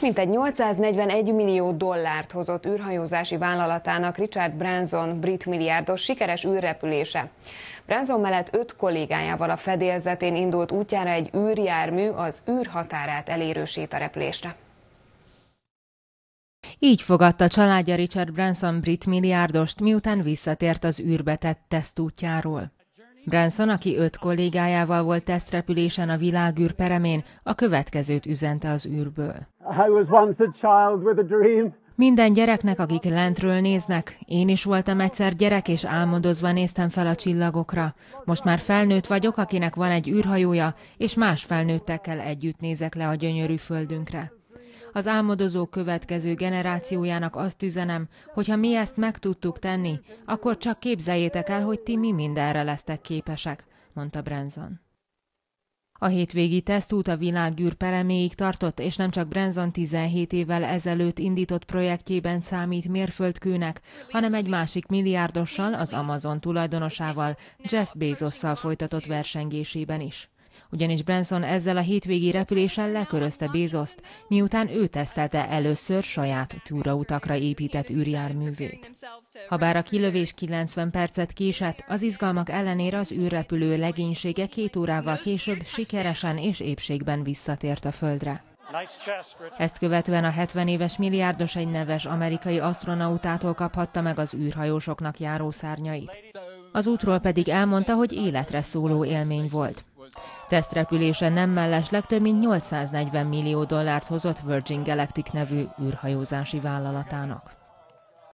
Mintegy 841 millió dollárt hozott űrhajózási vállalatának Richard Branson brit milliárdos sikeres űrrepülése. Branson mellett öt kollégájával a fedélzetén indult útjára egy űrjármű az űrhatárát elérő sétarepülésre. Így fogadta családja Richard Branson brit milliárdost, miután visszatért az űrbe tett tesztútjáról. Branson, aki öt kollégájával volt tesztrepülésen a világűr peremén, a következőt üzente az űrből. Minden gyereknek, akik lentről néznek, én is voltam egyszer gyerek, és álmodozva néztem fel a csillagokra. Most már felnőtt vagyok, akinek van egy űrhajója, és más felnőttekkel együtt nézek le a gyönyörű földünkre. Az álmodozók következő generációjának azt üzenem, hogy ha mi ezt meg tudtuk tenni, akkor csak képzeljétek el, hogy ti mi mindenre lesztek képesek, mondta Branson. A hétvégi tesztút a világűr pereméig tartott, és nem csak Branson 17 évvel ezelőtt indított projektjében számít mérföldkőnek, hanem egy másik milliárdossal, az Amazon tulajdonosával, Jeff Bezosszal folytatott versengésében is ugyanis Branson ezzel a hétvégi repüléssel lekörözte Bézoszt, miután ő tesztelte először saját túrautakra épített űrjárművét. Habár a kilövés 90 percet késett, az izgalmak ellenére az űrrepülő legénysége két órával később sikeresen és épségben visszatért a Földre. Ezt követően a 70 éves milliárdos egy neves amerikai astronautától kaphatta meg az űrhajósoknak járó szárnyait. Az útról pedig elmondta, hogy életre szóló élmény volt. Tesztrepülése nem mellesleg több mint 840 millió dollárt hozott Virgin Galactic nevű űrhajózási vállalatának.